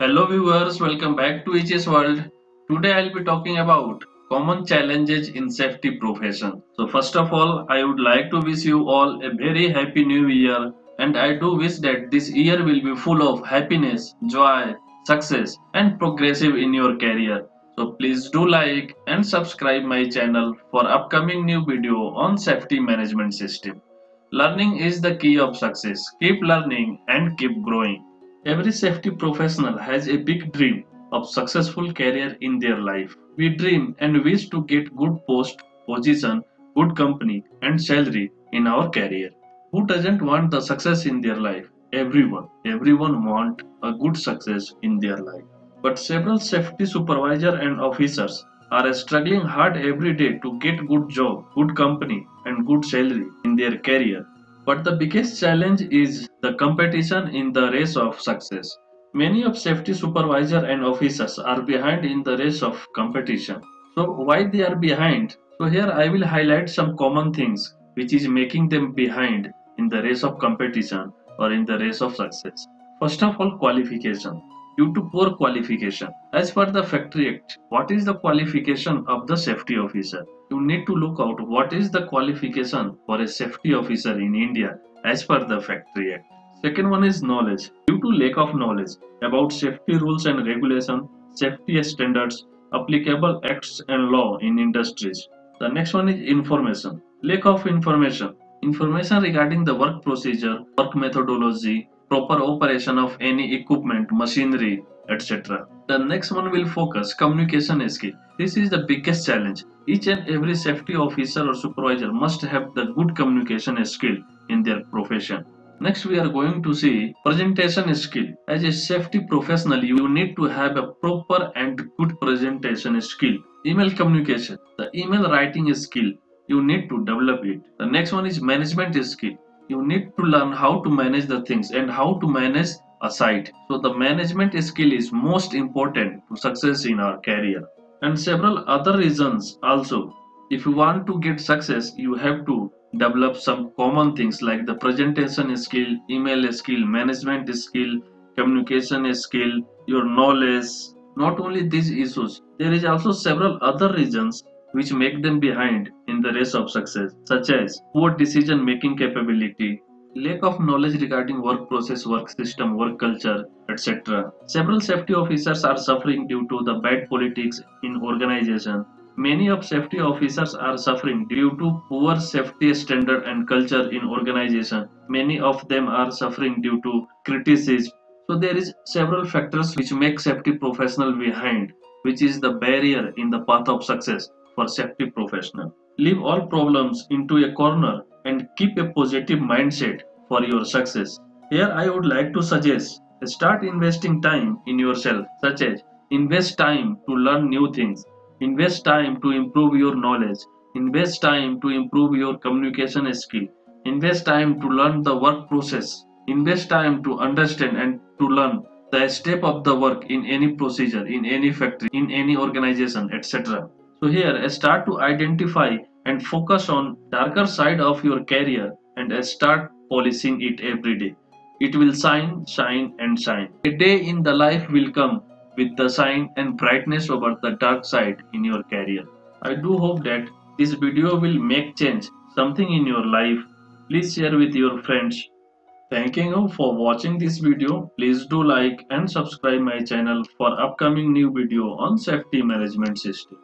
Hello viewers, welcome back to EHS World. Today I'll be talking about common challenges in safety profession. So first of all, I would like to wish you all a very happy new year and I do wish that this year will be full of happiness, joy, success and progressive in your career. So please do like and subscribe my channel for upcoming new video on safety management system. Learning is the key of success. Keep learning and keep growing. Every safety professional has a big dream of successful career in their life. We dream and wish to get good post, position, good company and salary in our career. Who doesn't want the success in their life? Everyone. Everyone want a good success in their life. But several safety supervisor and officers are struggling hard every day to get good job, good company and good salary in their career but the biggest challenge is the competition in the race of success. Many of safety supervisor and officers are behind in the race of competition. So why they are behind? So here I will highlight some common things which is making them behind in the race of competition or in the race of success. First of all qualification due to poor qualification. As per the Factory Act, what is the qualification of the safety officer? You need to look out what is the qualification for a safety officer in India as per the Factory Act. Second one is knowledge. Due to lack of knowledge about safety rules and regulation, safety standards, applicable acts and law in industries. The next one is information. Lack of information. Information regarding the work procedure, work methodology, proper operation of any equipment, machinery, etc. The next one will focus communication skill. This is the biggest challenge. Each and every safety officer or supervisor must have the good communication skill in their profession. Next we are going to see presentation skill. As a safety professional you need to have a proper and good presentation skill. Email communication. The email writing skill you need to develop it. The next one is management skill you need to learn how to manage the things and how to manage a site. So the management skill is most important to success in our career. And several other reasons also. If you want to get success, you have to develop some common things like the presentation skill, email skill, management skill, communication skill, your knowledge. Not only these issues, there is also several other reasons which make them behind in the race of success, such as poor decision making capability, lack of knowledge regarding work process, work system, work culture, etc. Several safety officers are suffering due to the bad politics in organization. Many of safety officers are suffering due to poor safety standard and culture in organization. Many of them are suffering due to criticism. So there is several factors which make safety professional behind, which is the barrier in the path of success safety professional. Leave all problems into a corner and keep a positive mindset for your success. Here I would like to suggest start investing time in yourself such as invest time to learn new things, invest time to improve your knowledge, invest time to improve your communication skill, invest time to learn the work process, invest time to understand and to learn the step of the work in any procedure, in any factory, in any organization, etc. So here start to identify and focus on darker side of your career and start polishing it every day. It will shine, shine and shine. A day in the life will come with the shine and brightness over the dark side in your career. I do hope that this video will make change something in your life. Please share with your friends. Thanking you for watching this video. Please do like and subscribe my channel for upcoming new video on safety management system.